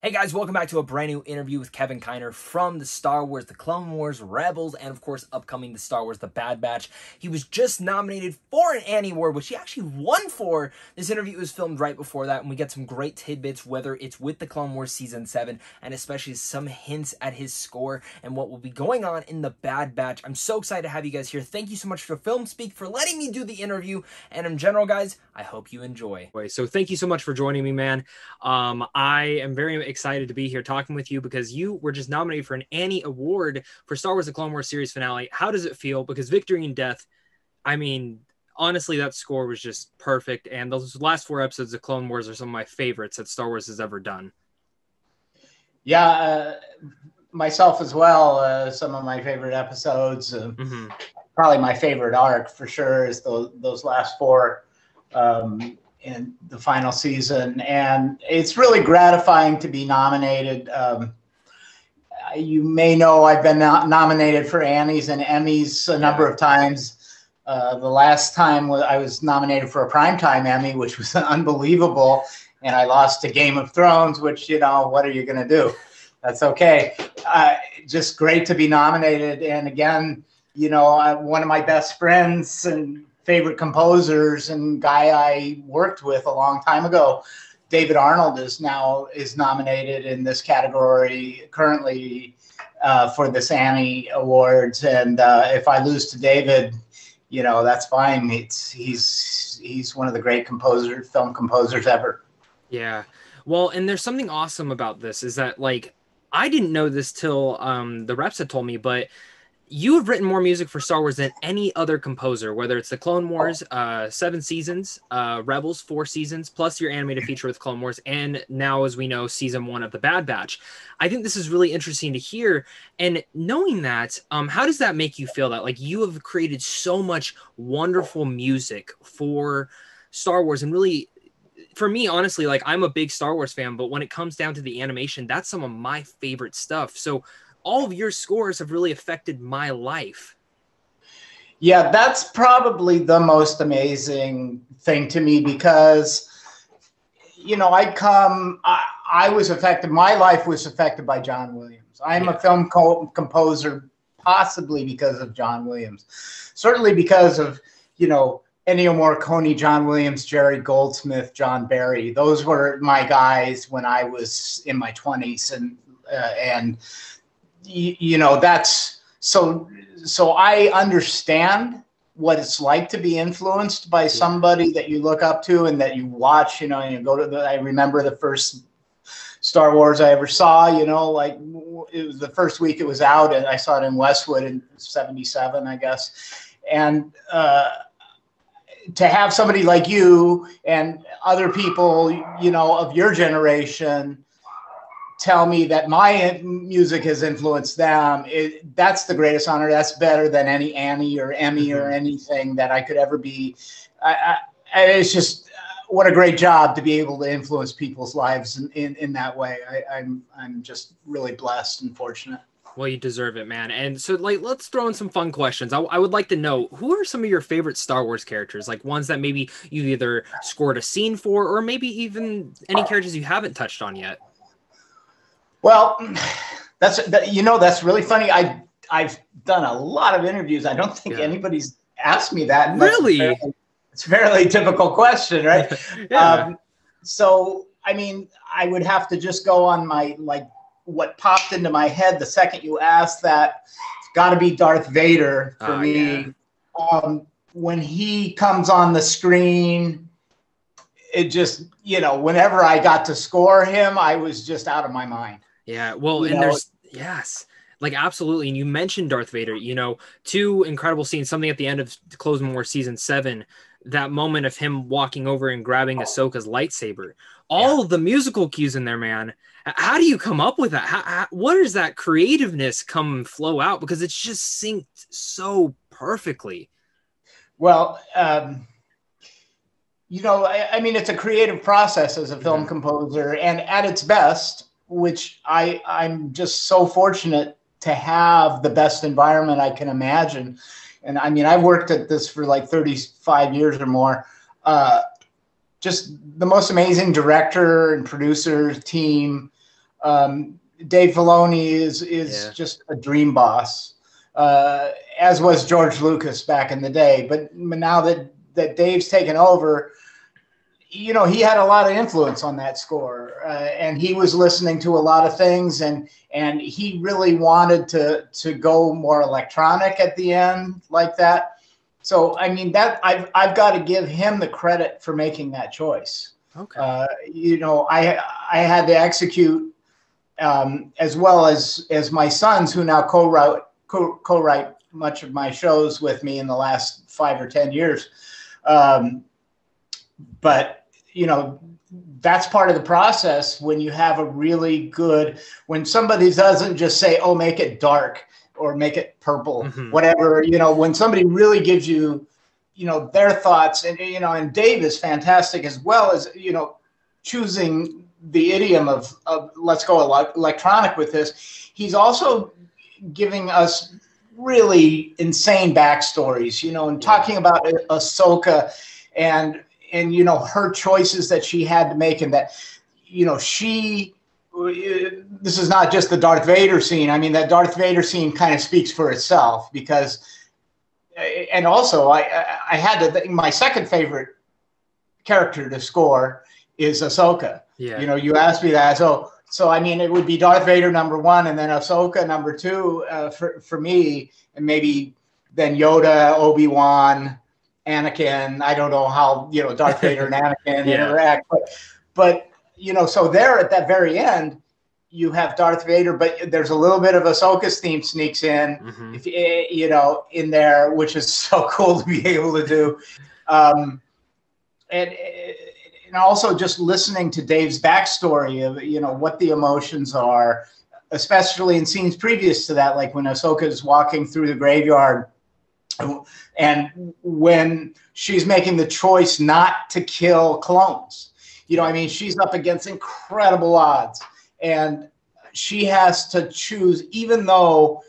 Hey guys, welcome back to a brand new interview with Kevin Kiner from the Star Wars, the Clone Wars, Rebels, and of course, upcoming the Star Wars, the Bad Batch. He was just nominated for an Annie Award, which he actually won for. This interview was filmed right before that, and we get some great tidbits, whether it's with the Clone Wars Season 7, and especially some hints at his score and what will be going on in the Bad Batch. I'm so excited to have you guys here. Thank you so much for Filmspeak for letting me do the interview, and in general, guys, I hope you enjoy. So thank you so much for joining me, man. Um, I am very excited to be here talking with you because you were just nominated for an Annie Award for Star Wars: The Clone Wars series finale. How does it feel? Because Victory and Death, I mean, honestly, that score was just perfect, and those last four episodes of Clone Wars are some of my favorites that Star Wars has ever done. Yeah, uh, myself as well. Uh, some of my favorite episodes. Uh, mm-hmm. Probably my favorite arc for sure is those those last four. Um, in the final season, and it's really gratifying to be nominated. Um, you may know I've been no- nominated for Annies and Emmys a number of times. Uh, the last time I was nominated for a primetime Emmy, which was unbelievable, and I lost to Game of Thrones, which, you know, what are you going to do? That's okay. Uh, just great to be nominated. And again, you know, one of my best friends and favorite composers and guy I worked with a long time ago. David Arnold is now is nominated in this category currently uh, for the Annie Awards, and uh, if I lose to David, you know that's fine. It's he's he's one of the great composers, film composers ever. Yeah, well, and there's something awesome about this is that like I didn't know this till um, the reps had told me, but you have written more music for Star Wars than any other composer, whether it's the Clone Wars, uh, seven seasons, uh, Rebels, four seasons, plus your animated feature with Clone Wars, and now, as we know, season one of the Bad Batch. I think this is really interesting to hear. And knowing that, um, how does that make you feel that like you have created so much wonderful music for Star Wars and really for me, honestly, like I'm a big Star Wars fan, but when it comes down to the animation, that's some of my favorite stuff. So all of your scores have really affected my life. Yeah, that's probably the most amazing thing to me because, you know, I come, I, I was affected, my life was affected by John Williams. I'm yeah. a film co- composer, possibly because of John Williams, certainly because of, you know, Ennio Morricone, John Williams, Jerry Goldsmith, John Barry. Those were my guys when I was in my 20s, and uh, and you, you know that's so so I understand what it's like to be influenced by somebody that you look up to and that you watch, you know, and you go to the, I remember the first Star Wars I ever saw, you know, like it was the first week it was out and I saw it in Westwood in 77, I guess. And, uh, to have somebody like you and other people, you know, of your generation tell me that my music has influenced them, it, that's the greatest honor. That's better than any Annie or Emmy mm-hmm. or anything that I could ever be. I, I, it's just uh, what a great job to be able to influence people's lives in, in, in that way. I, I'm I'm just really blessed and fortunate. Well, you deserve it, man. And so, like, let's throw in some fun questions. I, I, would like to know who are some of your favorite Star Wars characters, like ones that maybe you either scored a scene for, or maybe even any characters you haven't touched on yet. Well, that's that, you know that's really funny. I I've done a lot of interviews. I don't think yeah. anybody's asked me that. Really, fairly, it's a fairly typical question, right? yeah. Um, so I mean, I would have to just go on my like what popped into my head the second you asked that. It's got to be Darth Vader for uh, me. Yeah. Um, when he comes on the screen, it just you know whenever I got to score him, I was just out of my mind. Yeah, well, you and know, there's yes, like absolutely. And you mentioned Darth Vader. You know, two incredible scenes. Something at the end of Clone Wars season seven. That moment of him walking over and grabbing Ahsoka's lightsaber. All yeah. the musical cues in there, man. How do you come up with that? How, how, what does that creativeness come and flow out? Because it's just synced so perfectly. Well, um, you know, I, I, mean, it's a creative process as a film mm-hmm. composer, and at its best, which I I'm just so fortunate to have the best environment I can imagine. And I mean, I've worked at this for like 35 years or more. Uh, just the most amazing director and producer team. Um, Dave Filoni is is yeah. just a dream boss, uh, as was George Lucas back in the day. But now that that Dave's taken over, you know he had a lot of influence on that score, uh, and he was listening to a lot of things, and and he really wanted to to go more electronic at the end like that. So I mean that I've I've got to give him the credit for making that choice. Okay. Uh, you know, I I had to execute um, as well as as my sons who now co-write co- co-write much of my shows with me in the last five or ten years. Um, but you know that's part of the process when you have a really good when somebody doesn't just say oh make it dark or make it purple mm-hmm. whatever you know when somebody really gives you you know their thoughts and you know and dave is fantastic as well as you know choosing the idiom of, of let's go electronic with this he's also giving us really insane backstories you know and talking about a ahsoka and and you know her choices that she had to make and that you know she this is not just the Darth Vader scene. I mean, that Darth Vader scene kind of speaks for itself because, and also I I had to think my second favorite character to score is Ahsoka. Yeah. You know, you asked me that, so so I mean, it would be Darth Vader number one, and then Ahsoka number two uh, for for me, and maybe then Yoda, Obi Wan, Anakin. I don't know how you know Darth Vader and Anakin yeah. interact, but but you know, so there at that very end, you have Darth Vader, but there's a little bit of Ahsoka's theme sneaks in, mm-hmm. if eh, you know, in there, which is so cool to be able to do. Um, and and also just listening to Dave's backstory of you know what the emotions are, especially in scenes previous to that, like when Ahsoka is walking through the graveyard, and when she's making the choice not to kill clones you know, I mean, she's up against incredible odds, and she has to choose, even though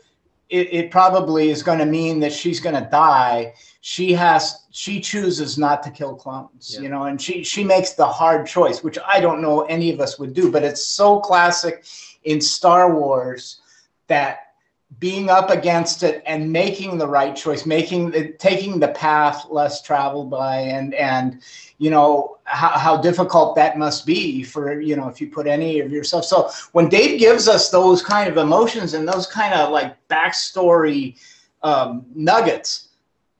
it, it probably is going to mean that she's going to die. She has she chooses not to kill clones, yeah. you know, and she she makes the hard choice, which I don't know any of us would do, but it's so classic in Star Wars that being up against it and making the right choice, making the, taking the path less traveled by, and and you know how, how difficult that must be for you know if you put any of yourself. So when Dave gives us those kind of emotions and those kind of like backstory um, nuggets,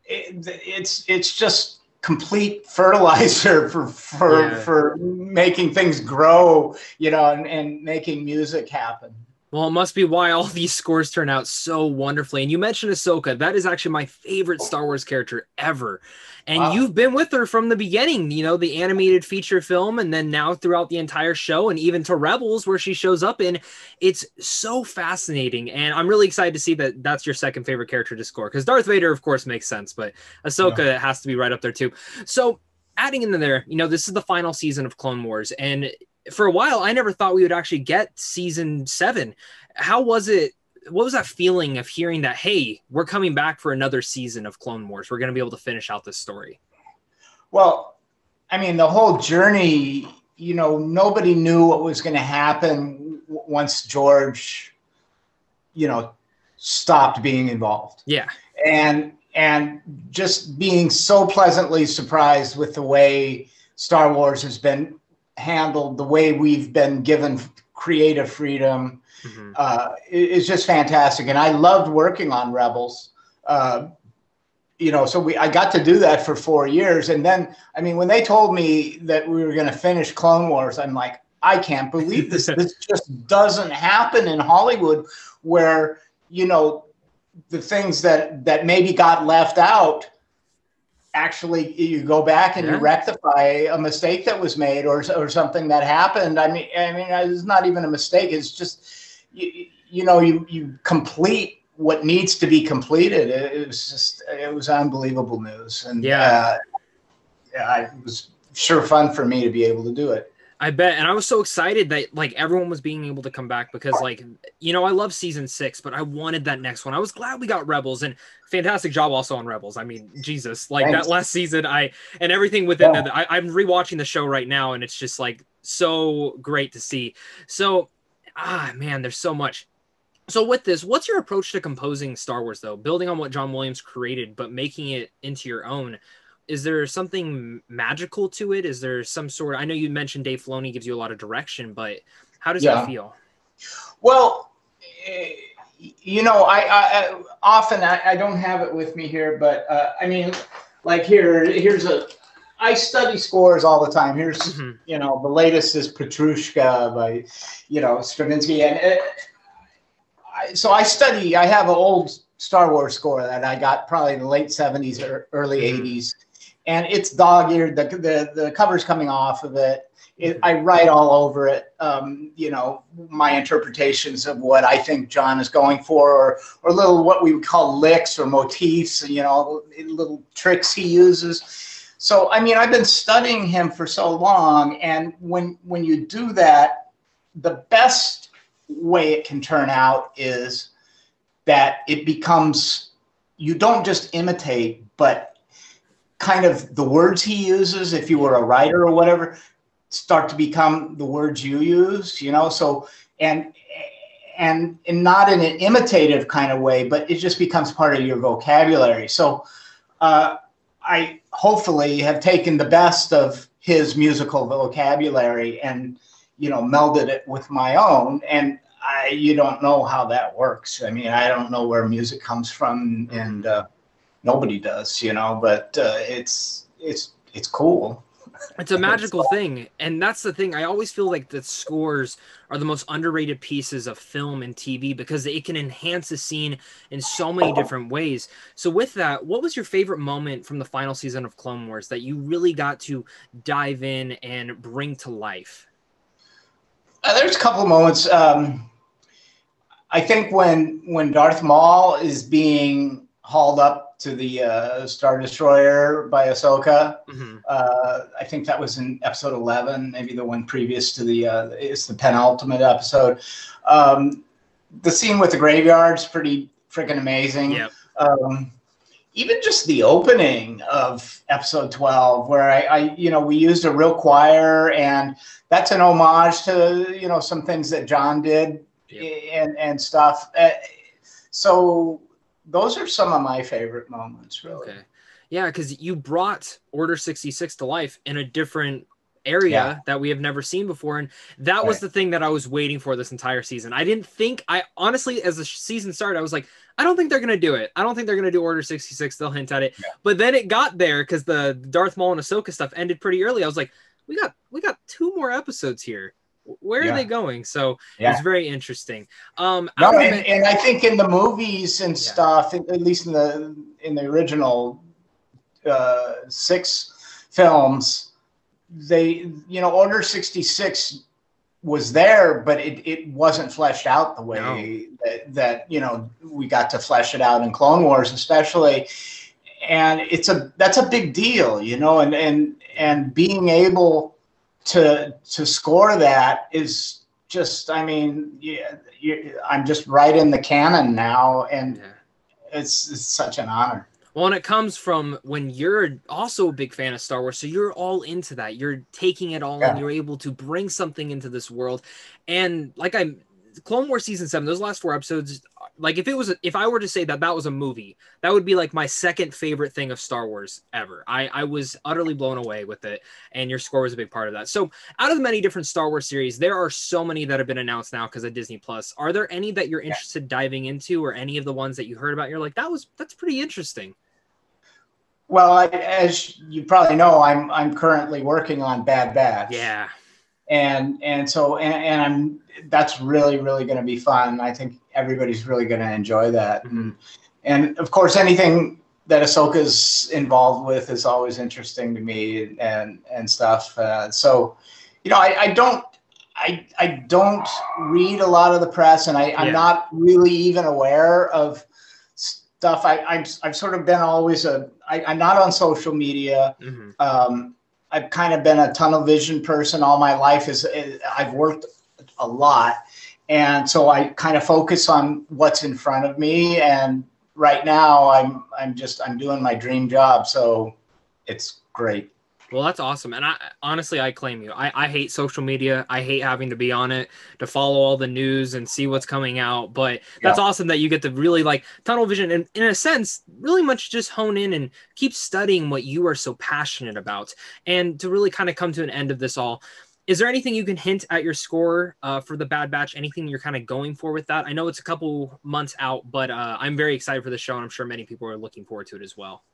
it, it's it's just complete fertilizer for for yeah. for making things grow, you know, and, and making music happen. Well, it must be why all these scores turn out so wonderfully. And you mentioned Ahsoka. That is actually my favorite Star Wars character ever. And wow. you've been with her from the beginning, you know, the animated feature film, and then now throughout the entire show, and even to Rebels, where she shows up in. It's so fascinating. And I'm really excited to see that that's your second favorite character to score. Because Darth Vader, of course, makes sense, but Ahsoka yeah. has to be right up there too. So adding into there, you know, this is the final season of Clone Wars. And for a while, I never thought we would actually get season seven. How was it? What was that feeling of hearing that, hey, we're coming back for another season of Clone Wars? We're going to be able to finish out this story. Well, I mean, the whole journey, you know, nobody knew what was going to happen once George, you know, stopped being involved. Yeah. And, and just being so pleasantly surprised with the way Star Wars has been handled, the way we've been given creative freedom mm-hmm. uh, is just fantastic. And I loved working on Rebels. Uh, you know, so we I got to do that for four years, and then I mean, when they told me that we were going to finish Clone Wars, I'm like, I can't believe this. this just doesn't happen in Hollywood, where you know the things that that maybe got left out actually you go back and yeah. you rectify a mistake that was made or, or something that happened. I mean i mean it's not even a mistake. It's just you, you know you you complete what needs to be completed. It, it was just it was unbelievable news. And yeah. uh, yeah it was sure fun for me to be able to do it I bet. And I was so excited that like everyone was being able to come back because like, you know, I love season six, but I wanted that next one. I was glad we got Rebels and fantastic job also on Rebels. I mean, Jesus, like Thanks. that last season, I, and everything within yeah. I, I'm rewatching the show right now and it's just like so great to see. So ah man, there's so much. So with this, what's your approach to composing Star Wars though? Building on what John Williams created, but making it into your own. Is there something magical to it? Is there some sort? I know you mentioned Dave Filoni gives you a lot of direction, but how does yeah. that feel? Well, eh, you know, I, I often I, I, don't have it with me here, but uh, I mean, like here, here's a. I study scores all the time. Here's, mm-hmm. you know, the latest is Petrushka by, you know, Stravinsky, and it, I, so I study. I have an old Star Wars score that I got probably in the late '70s or early '80s, mm-hmm. And it's dog-eared. The the the cover's coming off of it it, I write all over it, um, you know, my interpretations of what I think John is going for, or, or little what we would call licks or motifs, you know, little tricks he uses. So, I mean, I've been studying him for so long, and when when you do that, the best way it can turn out is that it becomes you don't just imitate, but kind of the words he uses if you were a writer or whatever start to become the words you use you know so and and, and not in an imitative kind of way but it just becomes part of your vocabulary so uh, i hopefully have taken the best of his musical vocabulary and you know melded it with my own and I, you don't know how that works. I mean, I don't know where music comes from, and uh, nobody does, you know. But uh, it's it's it's cool. It's a magical thing. And that's the thing. I always feel like the scores are the most underrated pieces of film and TV because it can enhance a scene in so many different ways. So, with that, what was your favorite moment from the final season of Clone Wars that you really got to dive in and bring to life? Uh, there's a couple moments. Um, I think when when Darth Maul is being hauled up to the uh, Star Destroyer by Ahsoka. Mm-hmm. Uh, I think that was in episode 11, maybe the one previous to the, uh, it's the penultimate episode. Um, the scene with the graveyard's pretty freaking amazing. Yep. Um, even just the opening of episode 12 where I, I, you know we used a real choir and that's an homage to you know some things that john did yep. and and stuff uh, so those are some of my favorite moments, really. Okay. Yeah, because you brought Order 66 to life in a different area yeah. that we have never seen before. And that right. was the thing that I was waiting for this entire season. I didn't think, I honestly, as the season started, I was like, I don't think they're going to do it. I don't think they're going to do Order 66. They'll hint at it. Yeah. But then it got there because the Darth Maul and Ahsoka stuff ended pretty early. I was like, we got we got two more episodes here where yeah. are they going? So yeah. it's very interesting. Um, no, and, and, I think in the movies and yeah. stuff, at least in the in the original uh, six films, they you know Order sixty six was there, but it, it wasn't fleshed out the way no. that, that you know we got to flesh it out in Clone Wars, especially. And it's a that's a big deal, you know, and and and being able to to score that is just i mean yeah, i'm just right in the canon now and yeah. it's, it's such an honor well, and it comes from when you're also a big fan of Star Wars, so you're all into that. You're taking it all, yeah. and you're able to bring something into this world. And like I'm, Clone Wars season seven, those last four episodes, like if it was, if I were to say that that was a movie, that would be like my second favorite thing of Star Wars ever. I, I was utterly blown away with it, and your score was a big part of that. So, out of the many different Star Wars series, there are so many that have been announced now because of Disney Plus. Are there any that you're interested yeah. diving into, or any of the ones that you heard about? You're like, that was that's pretty interesting. Well, I, as you probably know, I'm I'm currently working on Bad Batch. Yeah and and so and, and I'm that's really really going to be fun. I think everybody's really going to enjoy that, mm-hmm. and, and of course anything that Ahsoka's involved with is always interesting to me and and stuff. Uh, so, you know, I, I don't I I don't read a lot of the press, and I, I'm not really even aware of stuff. I I've, I've sort of been always a I, I'm not on social media. Mm-hmm. Um, I've kind of been a tunnel vision person all my life. Is I've worked a lot, and so I kind of focus on what's in front of me. And right now, I'm I'm just I'm doing my dream job, so it's great. Well, that's awesome. And I honestly, I claim you. I, I hate social media. I hate having to be on it to follow all the news and see what's coming out. But that's yeah. awesome that you get to really like tunnel vision and, in a sense, really much just hone in and keep studying what you are so passionate about. And to really kind of come to an end of this all, is there anything you can hint at your score uh, for the Bad Batch? Anything you're kind of going for with that? I know it's a couple months out, but uh, I'm very excited for the show, and I'm sure many people are looking forward to it as well.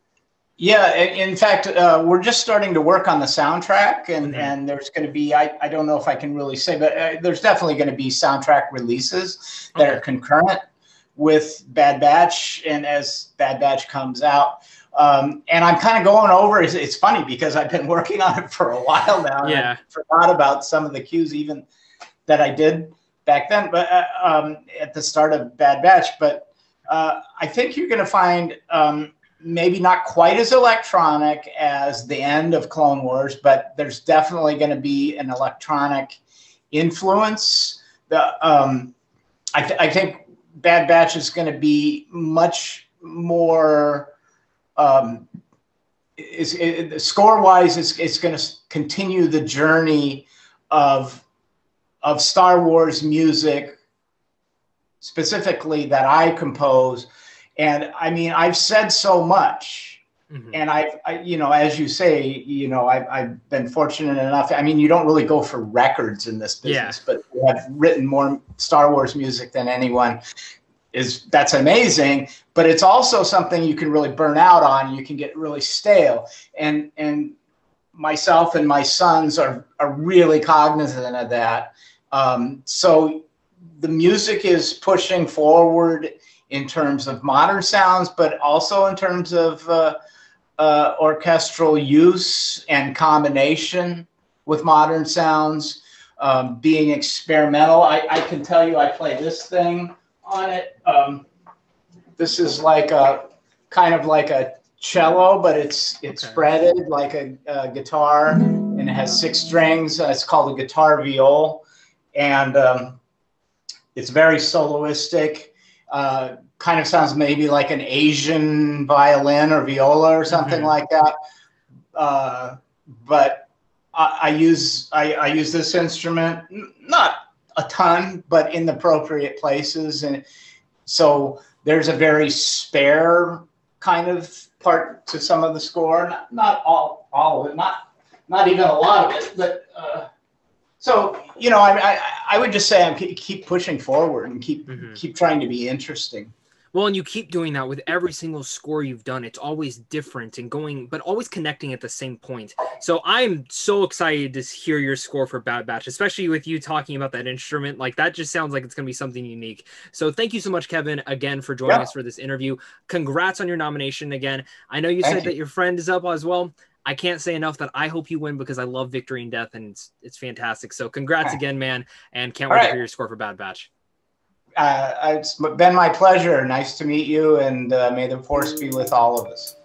Yeah, in fact, uh, we're just starting to work on the soundtrack, and, mm-hmm. and there's going to be, I, I don't know if I can really say, but uh, there's definitely going to be soundtrack releases that okay. are concurrent with Bad Batch. And as Bad Batch comes out, um, and I'm kind of going over. It's, it's, funny because I've been working on it for a while now. Yeah. I forgot about some of the cues even that I did back then, but uh, um, at the start of Bad Batch. But uh, I think you're going to find um, maybe not quite as electronic as the end of Clone Wars, but there's definitely going to be an electronic influence. The um, I, th- I think Bad Batch is going to be much more. Um, is, is score wise, it's, it's going to continue the journey of of Star Wars music, specifically that I compose and I mean, I've said so much. Mm-hmm. And I've, I, you know, as you say, you know, I've, I've been fortunate enough. I mean, you don't really go for records in this business, yeah. but I've written more Star Wars music than anyone. Is that's amazing, but it's also something you can really burn out on. You can get really stale, and and myself and my sons are are really cognizant of that. Um, so the music is pushing forward in terms of modern sounds, but also in terms of uh, uh, orchestral use and combination with modern sounds, um, being experimental. I, I, can tell you, I play this thing on it. Um, this is like a kind of like a cello, but it's it's okay. fretted like a, a, guitar, and it has six strings. Uh, it's called a guitar viol, and um, it's very soloistic uh, kind of sounds maybe like an Asian violin or viola or something mm-hmm. like that. Uh, but I, I use I, I, use this instrument not a ton, but in the appropriate places, and so there's a very spare kind of part to some of the score. Not, not all all of it, not not even a lot of it, but. Uh, so you know, I, I, I would just say I'm keep pushing forward and keep mm-hmm. keep trying to be interesting. Well, and you keep doing that with every single score you've done. It's always different and going, but always connecting at the same point. So I'm so excited to hear your score for Bad Batch, especially with you talking about that instrument. Like that just sounds like it's going to be something unique. So thank you so much, Kevin, again for joining yeah. us for this interview. Congrats on your nomination again. I know you thank said you. that your friend is up as well. I can't say enough that I hope you win because I love Victory and Death and it's it's fantastic. So congrats right. again, man, and can't All wait right. to hear your score for Bad Batch. Uh, it's been my pleasure. Nice to meet you, and uh, may the force be with all of us.